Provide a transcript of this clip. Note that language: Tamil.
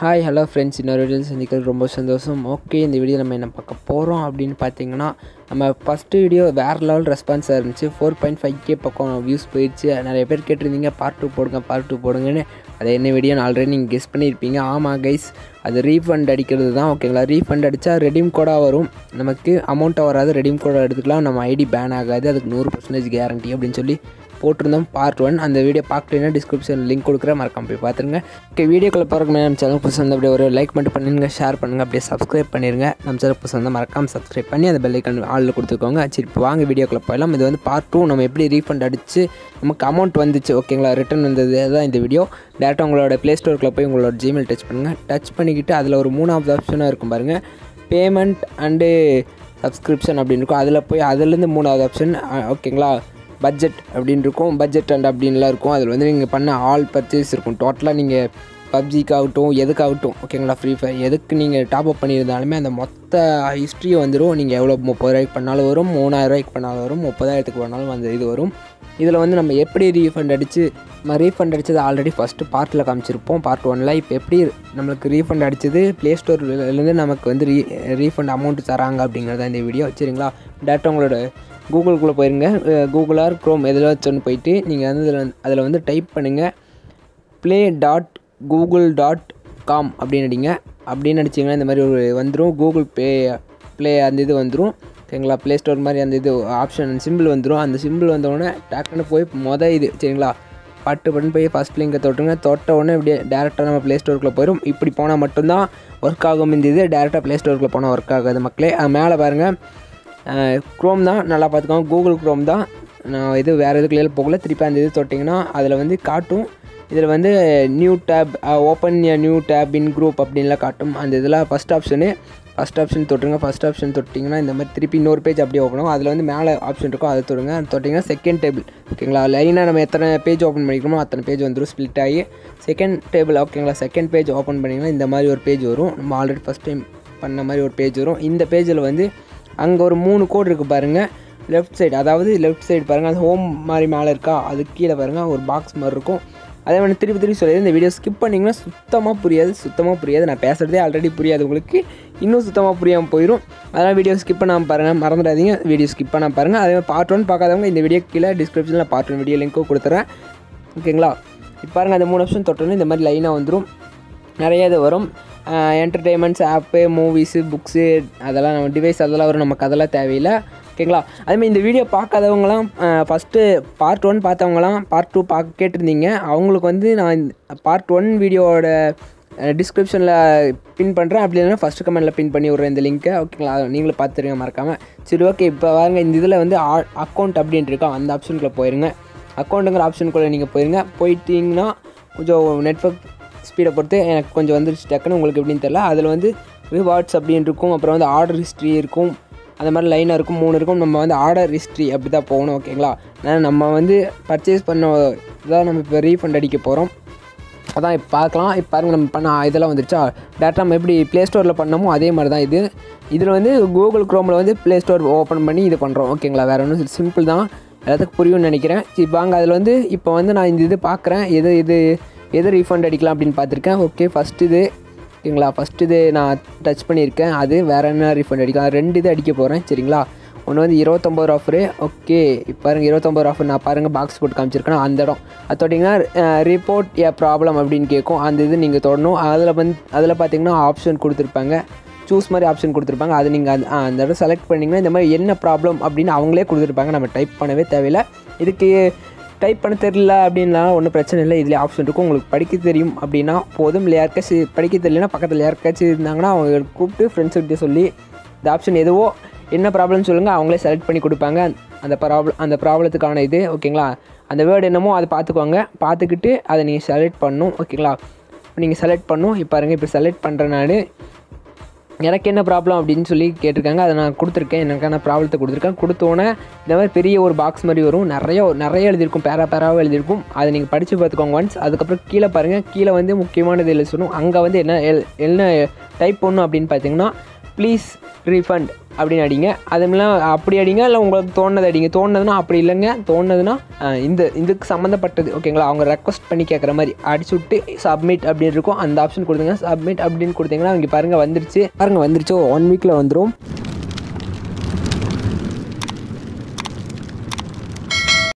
ஹாய் ஹலோ ஃப்ரெண்ட்ஸ் இன்னொரு வீடியோ சந்திக்கிறது ரொம்ப சந்தோஷம். ஓகே இந்த வீடியோ நம்ம என்ன பார்க்க போகிறோம் அப்படின்னு பார்த்தீங்கன்னா நம்ம ஃபஸ்ட்டு வீடியோ வேறு லெவல் ரெஸ்பான்ஸாக இருந்துச்சு. ஃபோர் பாயிண்ட் ஃபைவ் கே பக்கம் வியூஸ் போயிடுச்சு நிறைய பேர் கேட்டிருந்தீங்க பார்ட் டூ போடுங்க பார்ட் டூ போடுங்கன்னு. அது என்ன வீடியோன்னு ஆல்ரெடி நீங்கள் கெஸ் பண்ணியிருப்பீங்க. ஆமாம் கைஸ் அது ரீஃபண்ட் அடிக்கிறது தான் ஓகேங்களா ரீஃபண்ட் அடித்தா ரெடீம் கோடாக வரும். நமக்கு அமௌண்ட்டாக வராது ரெடீம் கோடாக எடுத்துக்கலாம். நம்ம ஐடி பேன் ஆகாது. அதுக்கு நூறு பர்சன்டேஜ் கேரண்டி அப்படின்னு சொல்லி போட்டிருந்தோம் பார்ட் ஒன் அந்த வீடியோ பார்க்கலன்னா டிஸ்கிரிப்ஷன் லிங்க் கொடுக்குறேன். மறக்காம போய் பார்த்துருங்க. ஓகே வீடியோக்குள்ள போகிறக்கு நம்ம சேனல் புதுசாக வந்து அப்படியே ஒரு லைக் மட்டும் பண்ணிடுங்க ஷேர் பண்ணுங்கள் அப்படியே சப்ஸ்கிரைப் பண்ணிடுங்க நம்ம சேனல் புதுசாக வந்து மறக்காம சப்ஸ்கிரைப் பண்ணி அந்த பெல்லைக்கான ஆளில் கொடுத்துக்கோங்க. சரி இப்போ வாங்க வீடியோக்குள்ள போயிடலாம். இது வந்து பார்ட் டூ நம்ம எப்படி ரீஃபண்ட் அடித்து நமக்கு அமௌண்ட் வந்துச்சு ஓகேங்களா ரிட்டன் வந்தது தான் இந்த வீடியோ டேரெக்டாக உங்களோட ப்ளே ஸ்டோருக்குள்ள போய் உங்களோட ஜிமெயில் டச் பண்ணுங்கள் டச் பண்ணிக்கிட்டு அதில் ஒரு மூணாவது ஆப்ஷனாக இருக்கும் பாருங்கள் பேமெண்ட் அண்டு சப்ஸ்கிரிப்ஷன் அப்படின்னு இருக்கும். அதில் போய் அதுலேருந்து மூணாவது ஆப்ஷன் ஓகேங்களா பட்ஜெட் அப்படின்னு இருக்கும் பட்ஜெட் அண்ட் அப்படின்லாம் இருக்கும். அதில் வந்து நீங்கள் பண்ண ஆல் பர்ச்சேஸ் இருக்கும். டோட்டலாக நீங்கள் பப்ஜிக்காகட்டும் எதுக்காகட்டும் ஓகேங்களா ஃப்ரீ ஃபயர் எதுக்கு நீங்கள் டாப் அப் பண்ணியிருந்தாலுமே அந்த மொத்த ஹிஸ்ட்ரியை வந்துடும் நீங்கள் எவ்வளோ முப்பது ரூபாய்க்கு பண்ணாலும் வரும் மூணாயிரரூவாய்க்கு பண்ணாலும் வரும் முப்பதாயிரத்துக்கு பண்ணாலும் அந்த இது வரும். இதில் வந்து நம்ம எப்படி ரீஃபண்ட் அடித்து நம்ம ரீஃபண்ட் அடித்தது ஆல்ரெடி ஃபஸ்ட்டு பார்ட்டில் காமிச்சிருப்போம். பார்ட் ஒனில் இப்போ எப்படி நம்மளுக்கு ரீஃபண்ட் அடித்தது ப்ளே ஸ்டோர்லேருந்து நமக்கு வந்து ரீ ரீஃபண்ட் அமௌண்ட் தராங்க அப்படிங்கிறத இந்த வீடியோ சரிங்களா? டேரெக்டாக உங்களோட கூகுளுக்குள்ளே போயிருங்க. கூகுள் ஆர் க்ரோம் எதில் வச்சோன்னு போயிட்டு நீங்கள் வந்து இதில் அதில் வந்து டைப் பண்ணுங்கள் play dot Google dot com அப்படின்னு அடிங்க. அப்படின்னு அடிச்சிங்கன்னா இந்த மாதிரி ஒரு வந்துடும் கூகுள் பே ப்ளே அந்த இது வந்துடும் சரிங்களா? ப்ளே ஸ்டோர் மாதிரி அந்த இது ஆப்ஷன் சிம்பிள் வந்துடும் அந்த சிம்பிள் வந்தோடனே டக்குன்னு போய் மொதல் இது சரிங்களா? பட்டு பட்டு போய் ஃபஸ்ட் லிங்கை தொட்டுங்க தொட்ட உடனே இப்படியே டேரெக்டாக நம்ம ப்ளே ஸ்டோருக்குள்ளே போயிடும் இப்படி போனால் மட்டும்தான் ஒர்க் ஆகும். இந்த இது டேரெக்டாக ப்ளே ஸ்டோருக்குள்ளே போனால் ஒர்க் ஆகாது மக்களே. மேலே பாருங்கள் க்ரோம் தான் நல்லா பார்த்துக்கோங்க. கூகுள் க்ரோம் தான். நான் இது வேறு எதுக்குள்ள போகல. திருப்பி அந்த இது தொட்டிங்கன்னா அதில் வந்து காட்டும். இதில் வந்து new tab open new tab in group அப்படின்லாம் காட்டும். அந்த இதில் ஃபஸ்ட் ஆப்ஷனு ஃபஸ்ட் ஆப்ஷன் தொட்டுருங்க. ஃபஸ்ட் ஆப்ஷன் தொட்டிங்கன்னா இந்த மாதிரி திருப்பி இன்னொரு பேஜ் அப்படியே ஓப்பனும் அதில் வந்து மேலே ஆப்ஷன் இருக்கும் அதை தொடுங்க. அது தொட்டிங்கன்னா செகண்ட் டேபிள் ஓகேங்களா லைனாக நம்ம எத்தனை பேஜ் ஓப்பன் பண்ணிக்கிறோமோ அத்தனை பேஜ் வந்துடும் ஸ்ப்ளிட் ஆகி. செகண்ட் டேபிள் ஓகேங்களா செகண்ட் பேஜ் ஓப்பன் பண்ணிங்கன்னா இந்த மாதிரி ஒரு பேஜ் வரும். நம்ம ஆல்ரெடி ஃபஸ்ட் டைம் பண்ண மாதிரி ஒரு பேஜ் வரும். இந்த பேஜில் வந்து அங்கே ஒரு மூணு கோடு இருக்குது பாருங்கள் லெஃப்ட் சைடு அதாவது லெஃப்ட் சைடு பாருங்கள் அது ஹோம் மாதிரி மேலே இருக்கா? அது கீழே பாருங்கள் ஒரு பாக்ஸ் மாதிரி இருக்கும். அதே மாதிரி திருப்பி திருப்பி சொல்லி இந்த வீடியோ ஸ்கிப் பண்ணிங்கன்னா சுத்தமாக புரியாது சுத்தமாக புரியாது. நான் பேசுகிறதே ஆல்ரெடி புரியாது உங்களுக்கு. இன்னும் சுத்தமாக புரியாமல் போயிடும் அதனால் வீடியோ ஸ்கிப் பண்ணாமல் பாருங்கள் மறந்துடாதீங்க. வீடியோ ஸ்கிப் பண்ணாமல் பாருங்கள் அதே மாதிரி பார்ட் ஒன் பார்க்காதவங்க இந்த வீடியோ கீழே டிஸ்கிரிப்ஷனில் பார்ட் ஒன் வீடியோ லிங்க்கும் கொடுத்துறேன். ஓகேங்களா இப்போ பாருங்கள் அந்த மூணு ஆப்ஷன் தொட்டோன்னு இந்த மாதிரி லைனாக வந்துடும் நிறைய இது வரும். என்டர்டெயின்மெண்ட்ஸ் ஆப்பு மூவிஸு புக்ஸு அதெல்லாம் நம்ம டிவைஸ் அதெல்லாம் வரும். நமக்கு அதெல்லாம் தேவையில்லை. ஓகேங்களா அதேமாதிரி இந்த வீடியோ பார்க்காதவங்களாம் ஃபஸ்ட்டு பார்ட் ஒன் பார்த்தவங்களாம் பார்ட் டூ பார்க்க கேட்டிருந்தீங்க. அவங்களுக்கு வந்து நான் பார்ட் ஒன் வீடியோவோட டிஸ்கிரிப்ஷனில் பின் பண்ணுறேன் அப்படி இல்லைன்னா ஃபஸ்ட்டு கமெண்ட்டில் பின் பண்ணி விட்றேன் இந்த லிங்க்கை ஓகேங்களா நீங்களும் பார்த்துருங்க மறக்காமல் சரி ஓகே இப்போ வாருங்க இந்த இதில் வந்து அக்கௌண்ட் அப்படின்ட்டு இருக்கோம் அந்த ஆப்ஷனுக்குள்ளே போயிருங்க. அக்கௌண்ட்டுங்கிற ஆப்ஷனுக்குள்ளே நீங்கள் போயிருங்க. போயிட்டீங்கன்னா கொஞ்சம் நெட்ஒர்க் ஸ்பீடை பொறுத்து எனக்கு கொஞ்சம் வந்துருச்சு டக்குன்னு. உங்களுக்கு எப்படின்னு தெரில அதில் வந்து ரிவார்ட்ஸ் அப்படின்னு இருக்கும். அப்புறம் வந்து ஆர்டர் ஹிஸ்ட்ரி இருக்கும். அந்த மாதிரி லைனாக இருக்கும். மூணு இருக்கும். நம்ம வந்து ஆர்டர் ஹிஸ்ட்ரி அப்படி தான் போகணும் ஓகேங்களா ஏன்னா நம்ம வந்து பர்ச்சேஸ் பண்ண இதான் நம்ம இப்போ ரீஃபண்ட் அடிக்க போகிறோம் அதான் இப்போ பார்க்கலாம். இப்போ பாருங்கள் நம்ம பண்ண இதெல்லாம் வந்துருச்சா? டேட்டா நம்ம எப்படி ப்ளே ஸ்டோரில் பண்ணமோ அதே மாதிரி தான் இது. இதில் வந்து கூகுள் க்ரோமில் வந்து ப்ளே ஸ்டோர் ஓப்பன் பண்ணி இது பண்ணுறோம் ஓகேங்களா வேறு ஒன்றும் சிம்பிள் தான். எல்லாத்துக்கும் புரியும்னு நினைக்கிறேன். சரி வாங்க. அதில் வந்து இப்போ வந்து நான் இந்த இது பார்க்குறேன் எது இது எது ரீஃபண்ட் அடிக்கலாம் அப்படின்னு பார்த்துருக்கேன். ஓகே ஃபஸ்ட் இது ஓகேங்களா ஃபஸ்ட் இது நான் டச் பண்ணியிருக்கேன். அது வேறு என்ன ரீஃபண்ட் அடிக்கலாம்? ரெண்டு இது அடிக்க போகிறேன் சரிங்களா? ஒன்று வந்து இருபத்தொம்பது ஆஃபரு ஓகே இப்போ பாருங்கள் இருபத்தொம்பது ஆஃபர் நான் பாருங்கள் பாக்ஸ் போட்டு காமிச்சிருக்கேன் அந்த இடம். அது தொட்டிங்கன்னா ரிப்போர்ட் ஏ ப்ராப்ளம் அப்படின்னு கேட்கும். அந்த இது நீங்கள் தொடணும். அதில் வந்து அதில் பார்த்தீங்கன்னா ஆப்ஷன் கொடுத்துருப்பாங்க. சூஸ் மாதிரி ஆப்ஷன் கொடுத்துருப்பாங்க. அது நீங்கள் அந்த அந்த இடம் செலக்ட் பண்ணிங்கன்னா இந்த மாதிரி என்ன ப்ராப்ளம் அப்படின்னு அவங்களே கொடுத்துருப்பாங்க. நம்ம டைப் பண்ணவே தேவையில்லை. இதுக்கு டைப் பண்ண தெரில அப்படின்னா ஒன்றும் பிரச்சனை இல்லை. இதில் ஆப்ஷன் இருக்கும். உங்களுக்கு படிக்க தெரியும் அப்படின்னா போதும். இல்லை யாருக்காச்சும் படிக்க தெரியலனா பக்கத்தில் யாருக்காச்சும் இருந்தாங்கன்னா அவங்க கூப்பிட்டு ஃப்ரெண்ட்ஸ்கிட்ட சொல்லி இந்த ஆப்ஷன் எதுவோ என்ன ப்ராப்ளம் சொல்லுங்கள் அவங்களே செலக்ட் பண்ணி கொடுப்பாங்க. அந்த ப்ராப்ளம் அந்த ப்ராப்ளத்துக்கான இது ஓகேங்களா அந்த வேர்டு என்னமோ அதை பார்த்துக்கோங்க பார்த்துக்கிட்டு அதை நீங்கள் செலக்ட் பண்ணும் ஓகேங்களா நீங்கள் செலக்ட் பண்ணும். இப்போ பாருங்கள் இப்போ செலக்ட் பண்ணுறேன் நான். எனக்கு என்ன ப்ராப்ளம் அப்படின்னு சொல்லி கேட்டிருக்காங்க. அதை நான் கொடுத்துருக்கேன். எனக்கான ப்ராப்ளத்தை கொடுத்துருக்கேன். கொடுத்தோன்னே இந்த மாதிரி பெரிய ஒரு பாக்ஸ் மாதிரி வரும். நிறைய நிறைய எழுதியிருக்கும். பேரா பேராவாக எழுதியிருக்கும். அதை நீங்கள் படித்து பார்த்துக்கோங்க ஒன்ஸ் அதுக்கப்புறம் கீழே பாருங்கள் கீழே வந்து முக்கியமானது எழுதி சொல்லணும். அங்கே வந்து என்ன என்ன டைப் பண்ணணும் அப்படின்னு பார்த்தீங்கன்னா ப்ளீஸ் ரீஃபண்ட் அப்படின்னு அடிங்க. அதுமில்லாம் அப்படி அடிங்க இல்லை உங்களுக்கு தோணுது அடிங்க. தோணுதுன்னா அப்படி இல்லைங்க. தோணுதுன்னா இந்த இதுக்கு சம்மந்தப்பட்டது ஓகேங்களா அவங்க ரெக்வஸ்ட் பண்ணி கேட்குற மாதிரி அடிச்சு விட்டு சப்மிட் அப்படின்னு இருக்கும். அந்த ஆப்ஷன் கொடுத்துங்க சப்மிட் அப்படின்னு கொடுத்தீங்கன்னா இங்கே பாருங்கள் வந்துருச்சு. பாருங்கள் வந்துருச்சு. ஒன் வீக்கில் வந்துடும்